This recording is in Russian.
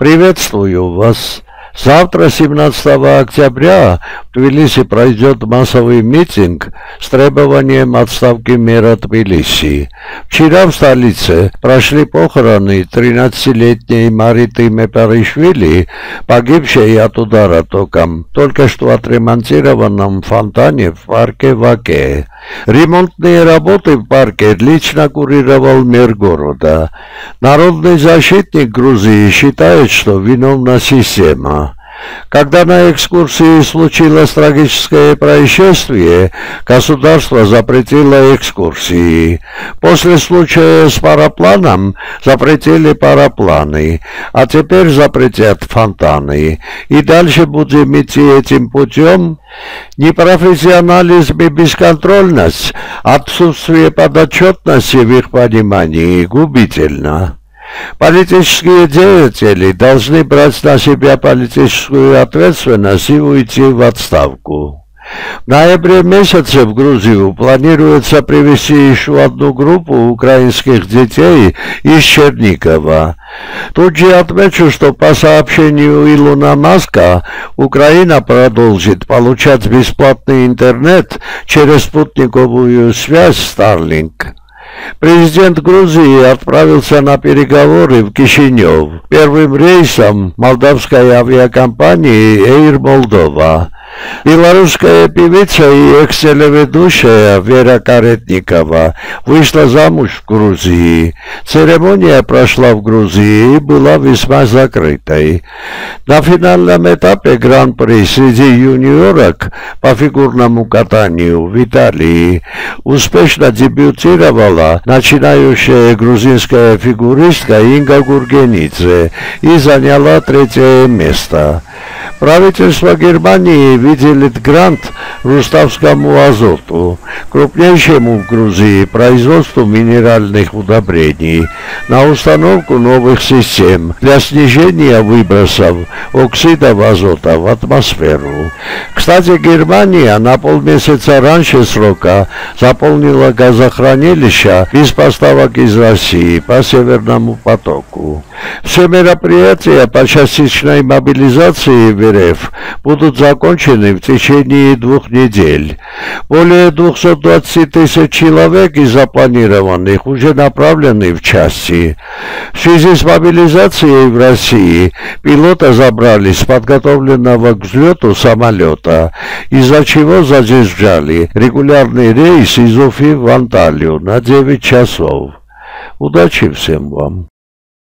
Приветствую вас. Завтра, 17 октября, в Тбилиси пройдет массовый митинг с требованием отставки мэра Тбилиси. Вчера в столице прошли похороны 13-летней Мариты Мепаришвили, погибшей от удара током, только что отремонтированном фонтане в парке Ваке. Ремонтные работы в парке лично курировал мэр города. Народный защитник Грузии считает, что виновна система. Когда на экскурсии случилось трагическое происшествие, государство запретило экскурсии. После случая с парапланом запретили парапланы, а теперь запретят фонтаны. И дальше будем идти этим путем. Непрофессионализм и бесконтрольность, отсутствие подотчетности в их понимании губительно. Политические деятели должны брать на себя политическую ответственность и уйти в отставку. В ноябре месяце в Грузию планируется привести еще одну группу украинских детей из Черникова. Тут же отмечу, что по сообщению Илона Маска, Украина продолжит получать бесплатный интернет через спутниковую связь Starlink. Президент Грузии отправился на переговоры в Кишинев первым рейсом молдавской авиакомпании Air Moldova. Белорусская певица и экс-телеведущая Вера Каретникова вышла замуж в Грузии. Церемония прошла в Грузии и была весьма закрытой. На финальном этапе Гран-при среди юниорок по фигурному катанию в Италии успешно дебютировала начинающая грузинская фигуристка Инга Гургенидзе и заняла третье место. Правительство Германии выделит грант Руставскому азоту, крупнейшему в Грузии производству минеральных удобрений, на установку новых систем для снижения выбросов оксидов азота в атмосферу. Кстати, Германия на полмесяца раньше срока заполнила газохранилища без поставок из России по Северному потоку. Все мероприятия по частичной мобилизации в РФ будут закончены в течение двух недель. Более 220 тысяч человек из запланированных уже направлены в части. В связи с мобилизацией в России пилота забрали с подготовленного к взлету самолета, из-за чего задержали регулярный рейс из Уфи в Анталию на 9 часов. Удачи всем вам!